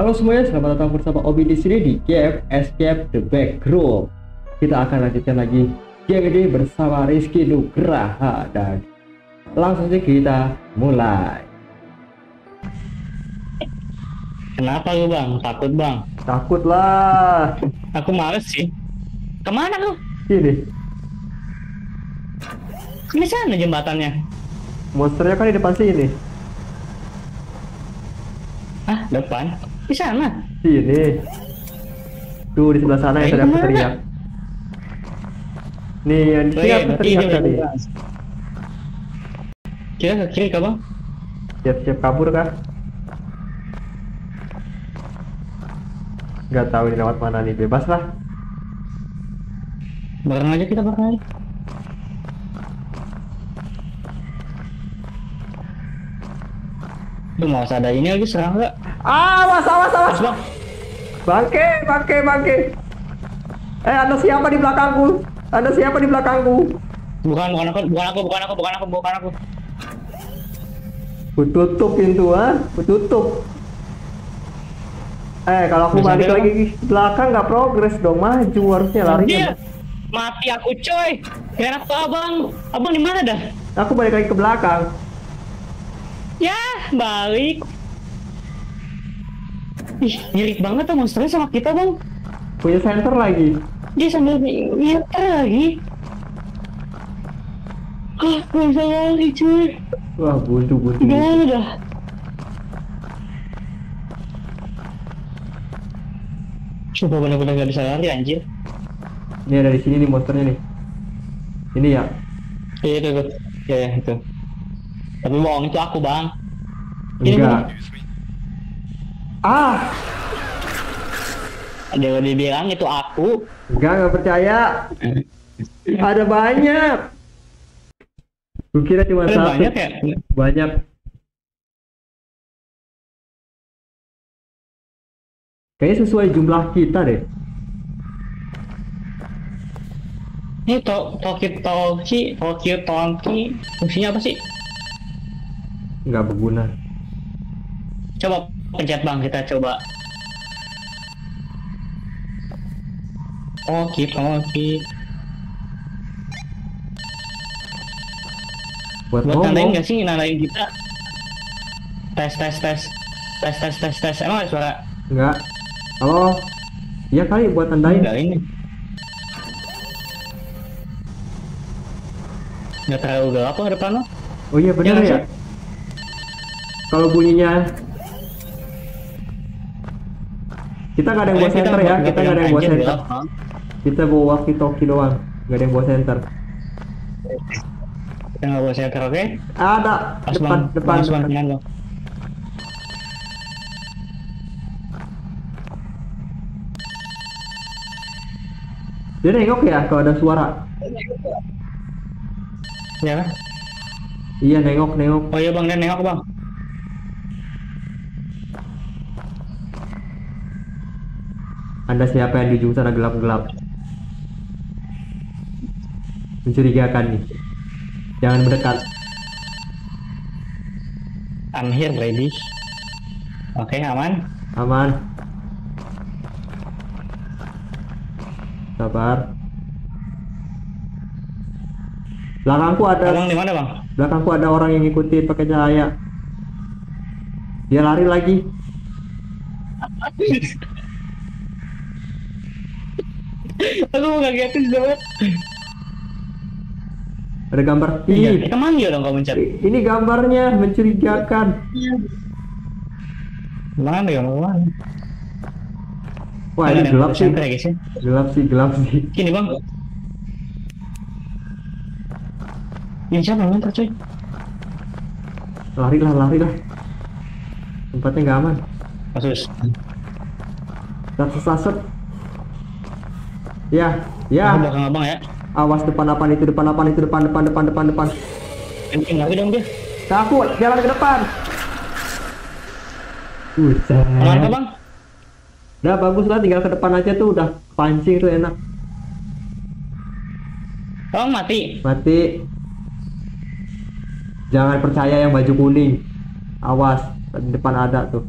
Halo semuanya, selamat datang bersama Obi di sini di game Escape the Backroom. Kita akan lanjutkan lagi game ini bersama Rizky Nugraha dan langsung saja kita mulai. Kenapa lu bang? Takut bang? Takut lah. Aku males sih. Ke mana lu? Ini Di sana jembatannya. monsternya kan di depan sini. Ah, depan. Di sana. Sini. Tuh di sebelah sana yang Eh, tadi aku teriak. Nih yang di Oh sini iya, aku berarti teriak dia tadi. udah Kira ke kiri kah bang? Siap-siap kabur kah? Gak tahu ini lewat mana nih, bebas lah. Bareng aja kita bareng aja. Lu mau ada ini lagi serang gak? Awas, awas, awas. Mas bang. Bangke, bangke, bangke. Eh, ada siapa di belakangku? Ada siapa di belakangku? Bukan, bukan aku, bukan aku, bukan aku, bukan aku, bukan aku. Ku tutup pintu, ah. Ku tutup. Eh, kalau aku Bisa balik lagi ke belakang nggak progres dong, maju harusnya Dia larinya. mati aku coy. Kira aku abang. Abang di mana dah? Aku balik lagi ke belakang. Ya, balik. Ih, mirip banget tuh monsternya sama kita bang. Punya center lagi. Dia sambil nyeter lagi. Ah, gak bisa lari cuy. Wah, buntu, buntu. Gimana dah? Coba bener-bener gak bisa lari anjir. Ini ada di sini nih monsternya nih. Ini ya. Iya itu tuh. Iya ya, itu. Tapi bohong itu aku bang. Ini Enggak. Ah, Dia udah bilang itu aku. enggak nggak percaya. Ada banyak. Gue kira cuma Ada satu. banyak ya? Banyak. Kayaknya sesuai jumlah kita deh. Ini to toki toki toki toki fungsinya apa sih? Nggak berguna. Coba pencet bang kita coba. Toki toki. Buat, Buat ngomong. nandain nggak sih nandain kita? Tes tes tes tes tes tes tes. Emang ada suara? Nggak. Halo. Iya kali buat tandain. Enggak ini. Nggak terlalu gelap kok depan lo. Oh iya benar nggak ya. Kalau bunyinya kita nggak ada yang bawa center ya. Kita nggak ada yang bawa Anjir, center. Kita bawa walkie talkie doang. Nggak ada yang bawa center. Kita nggak bawa center oke? Ada Pas depan bang, depan. Pas bang. Dia nengok ya kalau ada suara. Ya? Iya nengok nengok. Oh iya bang, dan nengok bang. Anda siapa yang di ujung sana gelap-gelap? Mencurigakan nih. Jangan mendekat. I'm here, baby. Oke, aman. Aman. Sabar. Belakangku ada Abang di mana bang? belakangku ada orang yang ngikutin pakai cahaya. Dia lari lagi. Aku mau ngagetin banget. Ada gambar. Iya, Ih, kita manggil dong kau mencet. ini gambarnya mencurigakan. Mana ya mana? Wah, ini gelap sih. Ya, guys, ya. Gelap sih, gelap sih. Gini bang. Ini siapa yang nganter cuy? Lari lah, lari lah. Tempatnya nggak aman. Kasus. Saset. Ya, Ya. ya. belakang abang ya. Awas depan depan itu, depan depan itu, depan depan depan depan depan. Kencing lagi dong dia. Takut, jalan ke depan. Buset. Aman bang? Udah bagus lah, tinggal ke depan aja tuh udah pancing tuh enak. Abang mati. Mati. Jangan percaya yang baju kuning. Awas, di depan ada tuh.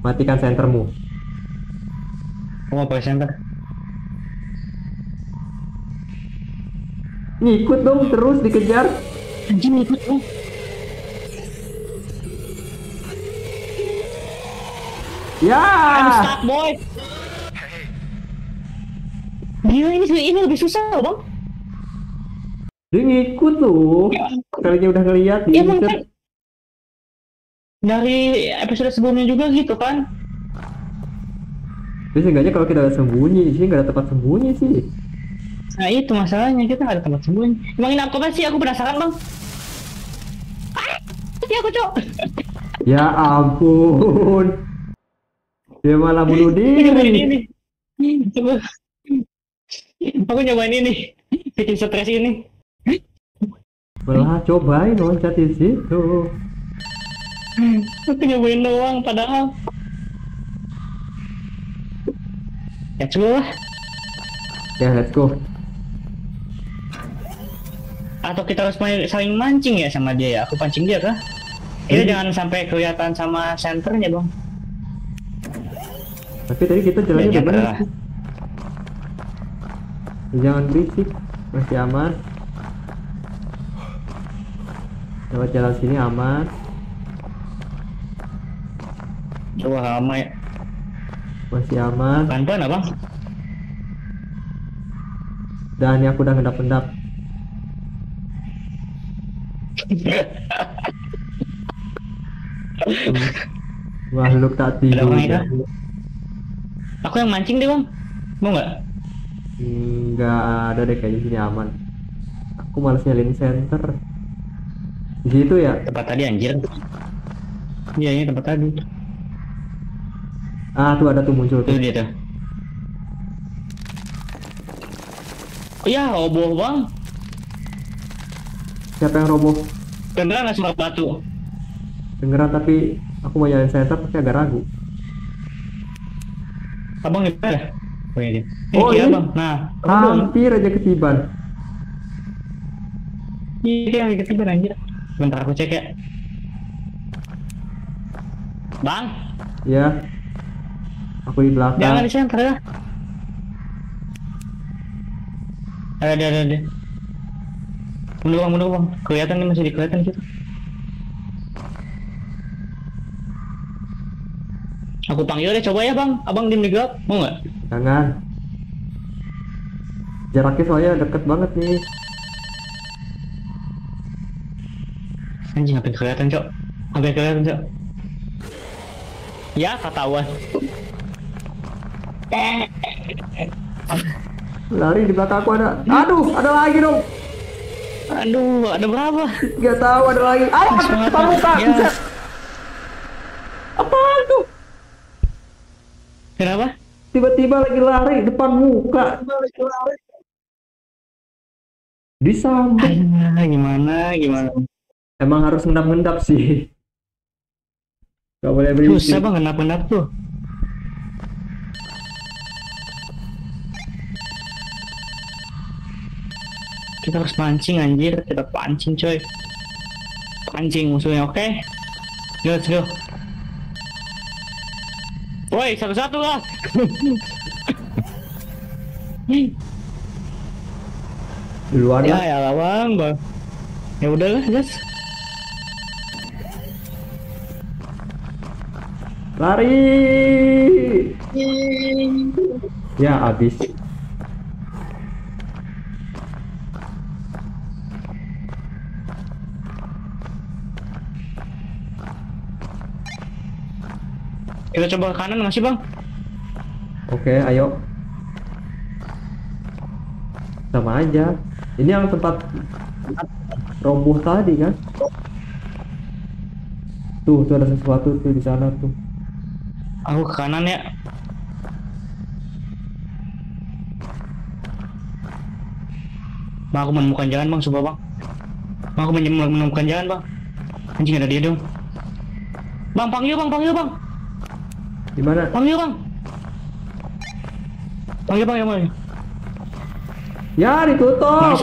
Matikan sentermu. Aku mau pakai center. Ngikut dong terus dikejar. Anjing ikut bang. Ya. I'm stuck boy. Gila ini ini lebih susah loh bang. Dia ngikut tuh. Kalinya udah ngeliat Iya diincer. kan. Dari episode sebelumnya juga gitu kan. Jadi seenggaknya kalau kita sembunyi di sini nggak ada tempat sembunyi sih. Nah itu masalahnya kita nggak ada tempat sembunyi. Emang ini apa sih? Aku penasaran bang. Ah, mati aku cok. Ya ampun. Dia malah bunuh Aku diri. ini. Coba. Aku nyobain ini. Bikin stres ini. Belah cobain loncat di situ. Aku nyobain doang padahal. Ya coba. Ya let's go. Atau kita harus main, saling mancing ya sama dia ya. Aku pancing dia kah? Kita Hmm. jangan sampai kelihatan sama senternya bang. Tapi tadi kita jalannya Ya, bener jangan. sih. Jangan berisik, masih aman. Lewat jalan sini aman. Coba lama ya. Masih aman. Pelan-pelan abang. Dan ini aku udah ngendap-endap. Makhluk tak tidur. Aku yang mancing deh bang. Mau nggak? Enggak ada deh kayaknya sini aman. Aku males nyalin center. Di situ ya. Tempat tadi anjir. Iya ini tempat tadi. Ah, tuh ada tuh muncul Tuh tuh. dia tuh. Oh ya, roboh bang. Siapa yang roboh? Beneran nggak semua batu. Dengeran tapi aku mau nyalin center tapi agak ragu. Abang di mana? Oh iya dia. Ini Oh, ini. bang. Nah, Hampir aja ketiban. Iya, dia lagi ketiban anjir. Bentar aku cek ya. Bang, Ya. Aku di belakang. jangan di center ya. Ada, ada, ada, ada. Mundur bang, mundur bang. Kelihatan nih masih dikelihatan gitu. Aku panggil deh, coba ya bang. Abang di gelap, mau nggak? Jangan. Jaraknya soalnya deket banget nih. Anjing, hampir kelihatan cok. Hampir kelihatan cok. Ya, ketahuan. Lari di belakang aku ada. Aduh, ada lagi dong. Aduh, ada berapa? Gak tahu ada lagi. Ah, muka. Ya. Buset. Apaan tuh? Kenapa? Tiba-tiba lagi lari depan muka. Disambut. Gimana, gimana? Emang harus ngendap-ngendap sih. Gak boleh Susah berisik. bang, kenapa-kenapa tuh. Kita harus pancing anjir, kita pancing coy. Pancing musuhnya, oke? Let's go. Woi, satu-satu lah. Duluan ya, ya lah bang, bang. Ya udahlah, guys. Lari. Ya, abis. Kita coba ke kanan nggak sih bang? Oke, ayo. Sama aja. Ini yang tempat roboh tadi kan? Tuh, tuh ada sesuatu tuh di sana tuh. Aku ke kanan ya. Bang, aku menemukan jalan bang, coba bang. Bang, aku menem- menemukan jalan bang. Anjing ada dia dong. Bang, panggil bang, panggil bang, Di mana? panggil bang. Panggil bang, ya bang. Ya, ditutup.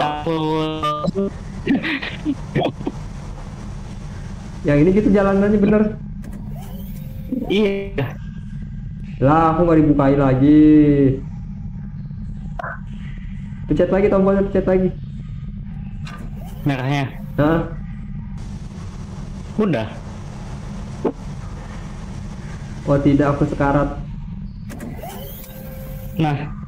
Yang ini gitu jalanannya bener. Iya. Lah, aku nggak dibukain lagi. Pencet lagi tombolnya, pencet lagi. Merahnya. Hah? Udah. Oh tidak, aku sekarat. Nah,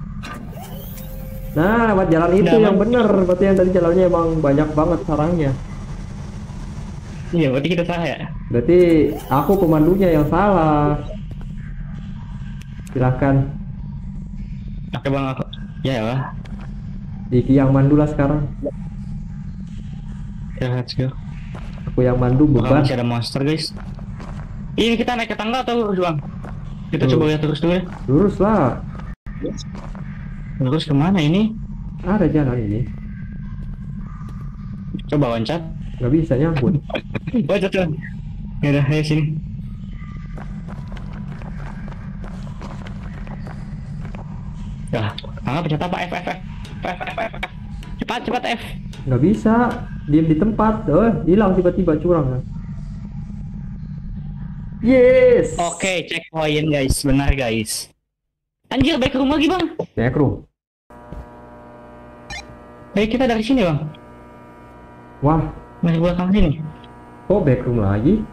Nah, lewat jalan itu yang bener. Berarti yang tadi jalannya emang banyak banget sarangnya. iya berarti kita salah ya. Berarti aku pemandunya yang salah. Silakan. Oke bang aku. Ya ya. lah. Iki yang mandu lah sekarang. Ya let's go. Aku yang mandu beban. masih ada monster guys. Ini kita naik ke tangga atau lurus bang? Kita Lurus. coba lihat terus dulu ya. Lurus lah. Lurus ke mana ini? Ada jalan ini. Coba loncat. Nggak bisa nyambut. Loncat bang. Ya udah, ayo sini. Ya, tangga pencet apa? F F F F F F F. Cepat cepat F. Nggak bisa. Diam di tempat. Oh, hilang tiba-tiba curang. Yes. Oke, checkpoint guys, benar guys. Anjir, back room lagi bang. Necro. Ayo kita dari sini bang. Wah, Dari belakang sini. kok backroom lagi?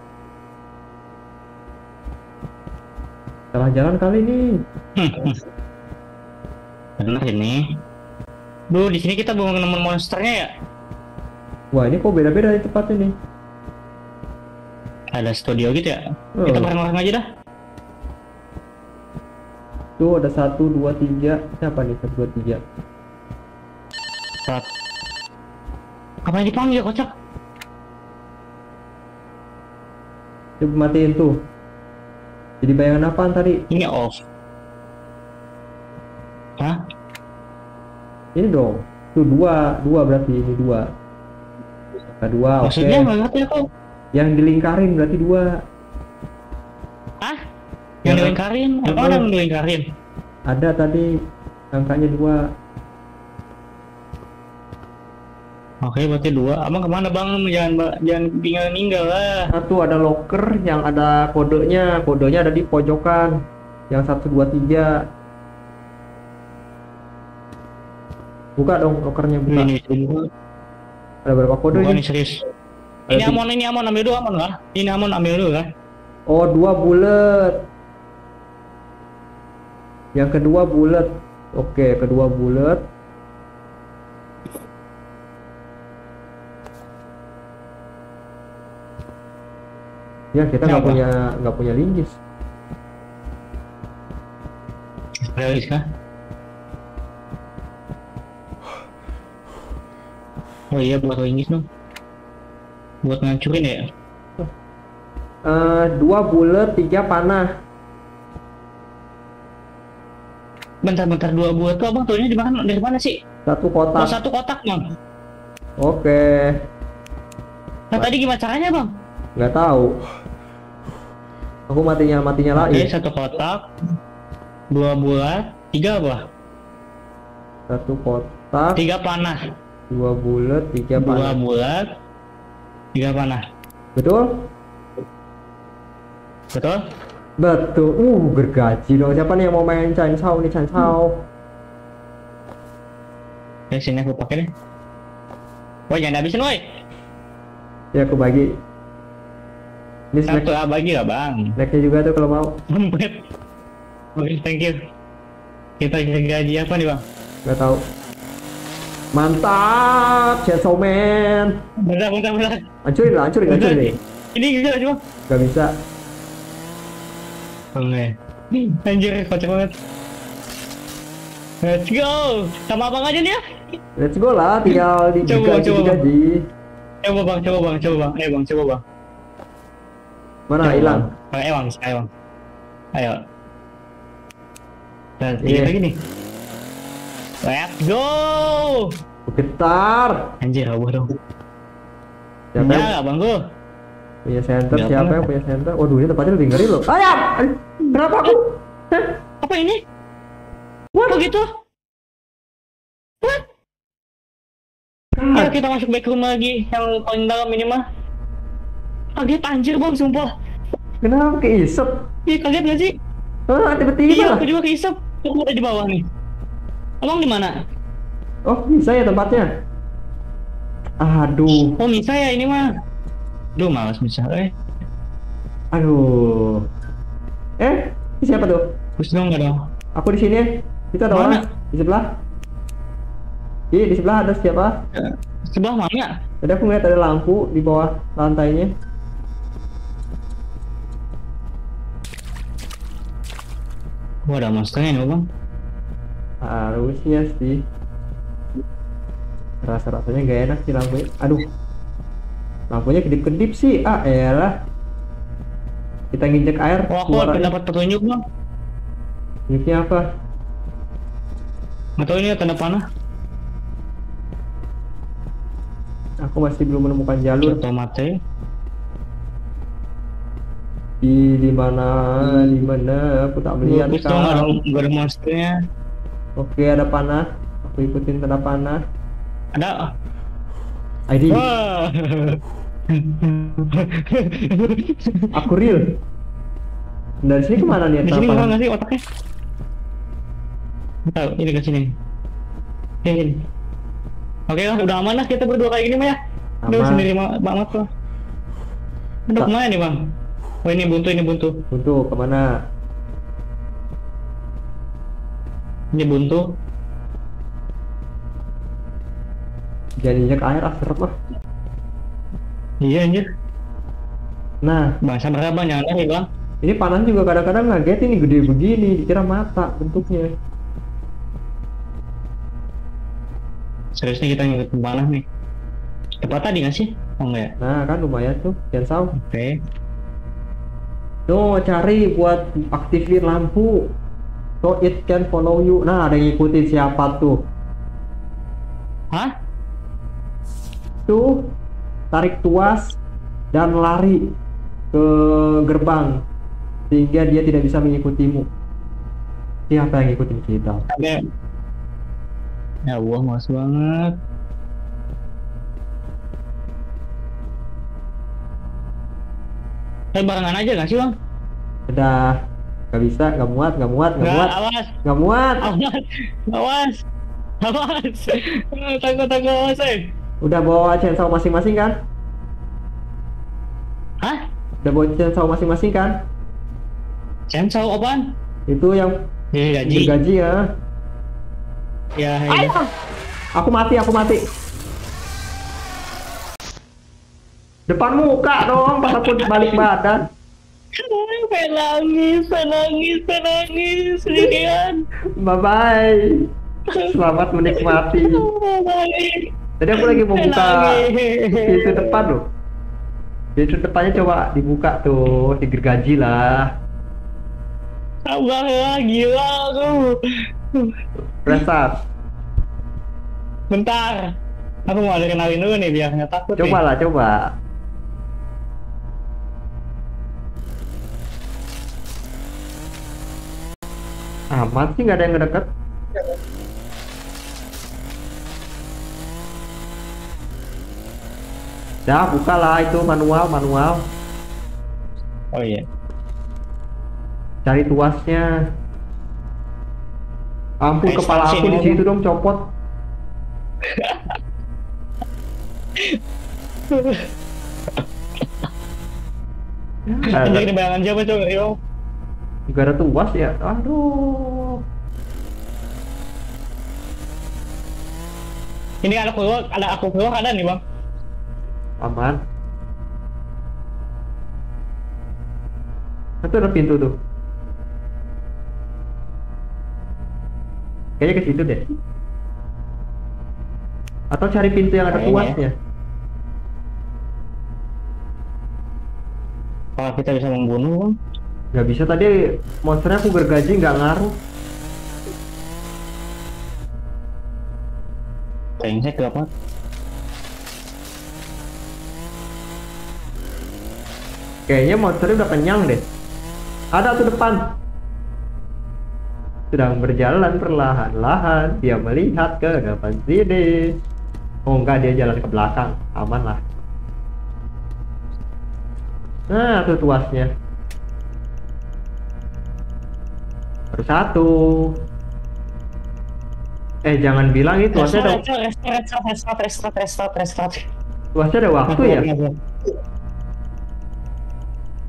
Salah jalan kali ini. Hmm, hmm. Benar ini. Duh, di sini kita belum nemu monsternya ya. Wah, ini kok beda-beda di tempat ini. Ada studio gitu ya. Kita Oh. bareng-bareng aja dah. Tuh ada satu, dua, tiga. Siapa nih? Satu, dua, tiga. Saat. Apa yang dipanggil kocak? Coba matiin tuh. Jadi bayangan apaan tadi? Ini off. Hah? Ini dong. Tuh dua, dua berarti ini dua. Nah, dua, oke. Maksudnya nggak ngerti aku. Yang dilingkarin berarti dua. Ah? Yang Ya. dilingkarin? Ada yang dilingkarin? Ada tadi angkanya dua. Oke, berarti dua. Abang ke mana bang? Jangan jangan tinggal ninggal lah. Satu ada locker yang ada kodenya. Kodenya ada di pojokan. Yang satu, dua, tiga. Buka dong lockernya buka. Ini, ini, Ada berapa kode Bukan ini serius. Ini amon, ini amon, ambil dulu amon lah. Ini amon, ambil dulu kan. Oh dua bulat. Yang kedua bulat. Oke, kedua bulat. Ya kita nggak punya nggak punya linggis. Realis kah? Oh iya buat linggis dong. Buat ngancurin ya. Eh, dua bulat, tiga panah. Bentar-bentar dua buat tuh abang turunnya di mana? Dari mana sih? Satu Oh kotak. satu kotak bang. Oke, Nah tadi gimana caranya bang? nggak tahu. Aku matinya matinya Oke lagi. satu kotak, dua bulat, tiga apa? Satu kotak, Tiga panah, dua bulat, tiga dua panah. bulat, tiga panah. Betul? Betul? Betul. Uh, gergaji dong. Siapa nih yang mau main Chan Sao nih Chan Sao? Ya sini aku pakai deh. Woi jangan habisin woi. Ya aku bagi. Ini snack, Satu ah bagi lah bang. snacknya juga tuh kalau mau. Oke thank you. Kita gaji apa nih bang? Gak tahu. Mantap, Chainsaw Man. Bentar bentar bentar. Hancurin lah, hancurin, Bentar. hancurin. Ini bisa aja bang. Gak bisa. Oke. Anjir kocak banget. Let's go. Sama abang aja nih ya. Let's go lah, tinggal di Coba, gaji, coba. gaji. Coba bang, coba bang, coba bang. Ayo bang, coba bang. Mana Coba, hilang? Bang. Ayo bang, ayo bang. Ayo. Dan dikit lagi nih. Let's go. Getar. Anjir, roboh dong. Siapa Ya, bang gua. punya center? Nggak Siapa yang punya center? Waduh, ini tempatnya lebih ngeri loh. Ayam! Kenapa aku? Hah? Apa ini? What? Kok gitu? What? Ya, kita masuk back room lagi yang paling dalam ini mah. Kaget anjir bang, sumpah. Kenapa keisep? Ih, kaget gak sih? Ah, tiba-tiba. Iya, aku juga keisap. Aku ada di bawah nih. Abang di mana? Oh, bisa ya tempatnya. Aduh, Oh, bisa ya ini mah. Duh, malas bisa. Eh, aduh. Eh, ini siapa tuh? push dong nggak dong? Aku di sini. Itu ada Mana? orang di sebelah. Iya, di sebelah ada siapa? Eh, Sebelah mana? Tadi aku ngeliat ada lampu di bawah lantainya. Wah, ada monsternya nih, bang. Harusnya sih. Rasa-rasanya gak enak sih lampunya. Aduh. Lampunya kedip-kedip sih. Ah, elah. Kita nginjek air. Oh, aku aja. dapat petunjuk, bang. Ini apa? Tahu ini tanda panah. Aku masih belum menemukan jalur. Tomate. Di di mana? Di mana? Aku tak melihat kau. nggak ada monsternya. Oke, ada panah. Aku ikutin tanda panah. Ada. ID. Wah. Aku real. Dari sini ke mana nih? Di sini nggak sih otaknya? Tahu, ini ke sini. Ini. Oke lah, udah aman lah kita berdua kayak gini mah ya. Udah sendiri ma- banget kok. Udah ke mana nih bang? Oh ini buntu, ini buntu. Untuk ke mana? Ini buntu. Jangan injek air ah serem ah. Iya anjir. Nah, Bang, sabar ya bang, jangan lari bang. ini panah juga kadang-kadang ngaget ini gede begini, dikira mata bentuknya. Seriusnya kita ngikutin panah nih. Tepat tadi nggak sih? Oh enggak ya? Nah, kan lumayan tuh, cancel. Oke. No, cari buat aktifin lampu. So it can follow you. Nah, ada yang ngikutin siapa tuh? Hah? Tuh, tarik tuas dan lari ke gerbang sehingga dia tidak bisa mengikutimu. Siapa yang ngikutin kita? Ya Allah, mas banget. Eh barengan aja nggak sih bang? Udah, nggak bisa, nggak muat, nggak muat, nggak Nggak, muat, awas, nggak muat. awas, awas, awas. Takut, takut, awas, eh. Udah bawa chainsaw masing-masing kan? Hah? Udah bawa chainsaw masing-masing kan? Chainsaw apaan? Itu yang Ini gaji. bergaji ya. Ya, ini. Aku mati, aku mati. Depan muka dong, pas aku balik badan. Pengen nangis, pengen nangis, pengen nangis sendirian. Bye bye. Selamat menikmati. Tadi aku lagi mau buka pintu depan loh. Pintu depannya coba dibuka tuh, digergaji lah. Sabar ya, gila aku. Resat. Bentar. Aku mau ada kenalin dulu nih biar nggak takut. Coba lah, coba. Amat sih nggak ada yang ngedeket. Dah, bukalah itu manual, manual. Oh iya. Cari tuasnya. Ampun, Eh, kepala aku di situ dong copot. Ya, Anjir ini bayangan siapa coba? Yo. Juga ada tuas ya. Aduh. Ini ada aku keluar, ada aku keluar ada nih bang. Aman. Itu ada pintu tuh. Kayaknya ke situ deh. Atau cari pintu yang ada tuasnya. Kalau kita bisa membunuh bang. Gak bisa tadi monsternya aku gergaji nggak ngaruh. Brengsek apa? Kayaknya monsternya udah kenyang deh. Ada tuh depan. Sedang berjalan perlahan-lahan. Dia melihat ke depan sini. Oh enggak, dia jalan ke belakang. Aman lah. Nah, tuh tuasnya. Satu. Eh jangan bilang itu masih ada Restart, restart, restart, restart, restart, restart. masih ada waktu ya.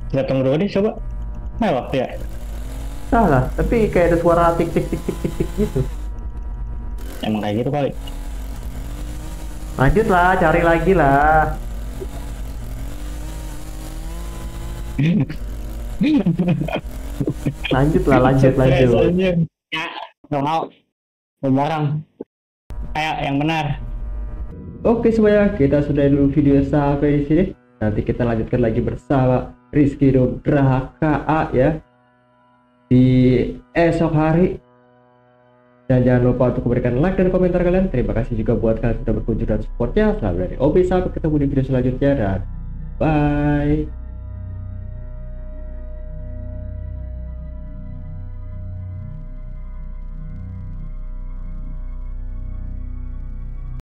Kita tunggu dulu deh, coba. Nah, waktu ya. Salah, tapi kayak ada suara tik tik tik tik tik tik gitu. Emang kayak gitu kali. Lanjut lah, cari lagi lah. Lanjut lah, lanjut lanjut. Ya, nggak mau. Orang. Kayak yang benar. Oke semuanya, kita sudah dulu video sampai di sini. Nanti kita lanjutkan lagi bersama Rizky Nugraha KA ya di esok hari. Dan jangan lupa untuk memberikan like dan komentar kalian. Terima kasih juga buat kalian sudah berkunjung dan supportnya. Selamat dari Obi sampai ketemu di video selanjutnya dan bye.